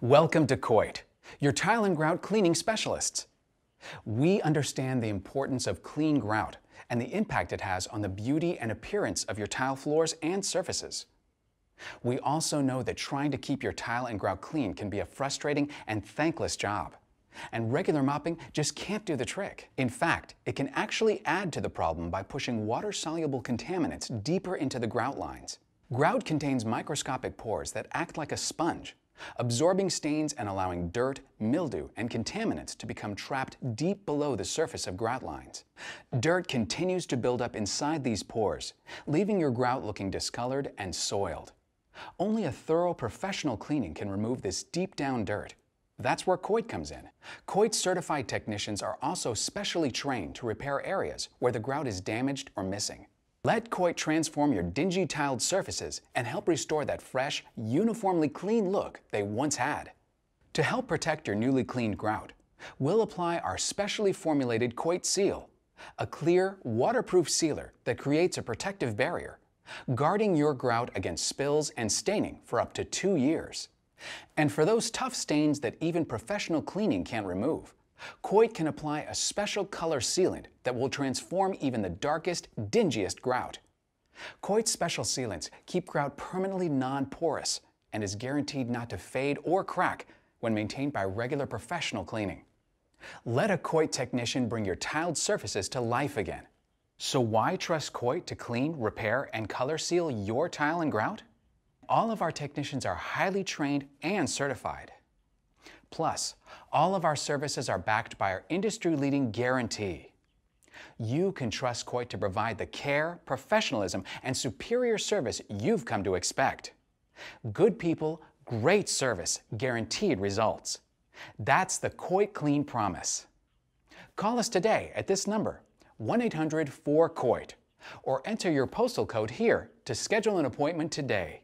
Welcome to Coit, your tile and grout cleaning specialists. We understand the importance of clean grout and the impact it has on the beauty and appearance of your tile floors and surfaces. We also know that trying to keep your tile and grout clean can be a frustrating and thankless job. And regular mopping just can't do the trick. In fact, it can actually add to the problem by pushing water-soluble contaminants deeper into the grout lines. Grout contains microscopic pores that act like a sponge, absorbing stains and allowing dirt, mildew, and contaminants to become trapped deep below the surface of grout lines. Dirt continues to build up inside these pores, leaving your grout looking discolored and soiled. Only a thorough professional cleaning can remove this deep down dirt. That's where Coit comes in. Coit certified technicians are also specially trained to repair areas where the grout is damaged or missing. Let Coit transform your dingy tiled surfaces and help restore that fresh, uniformly clean look they once had. To help protect your newly cleaned grout, we'll apply our specially formulated Coit Seal, a clear, waterproof sealer that creates a protective barrier, guarding your grout against spills and staining for up to two years. And for those tough stains that even professional cleaning can't remove, Coit can apply a special color sealant that will transform even the darkest, dingiest grout. Coit's special sealants keep grout permanently non-porous and is guaranteed not to fade or crack when maintained by regular professional cleaning. Let a Coit technician bring your tiled surfaces to life again. So why trust Coit to clean, repair, and color seal your tile and grout? All of our technicians are highly trained and certified. Plus, all of our services are backed by our industry-leading guarantee. You can trust Coit to provide the care, professionalism, and superior service you've come to expect. Good people, great service, guaranteed results. That's the Coit Clean Promise. Call us today at this number, 1-800-4COIT, or enter your postal code here to schedule an appointment today.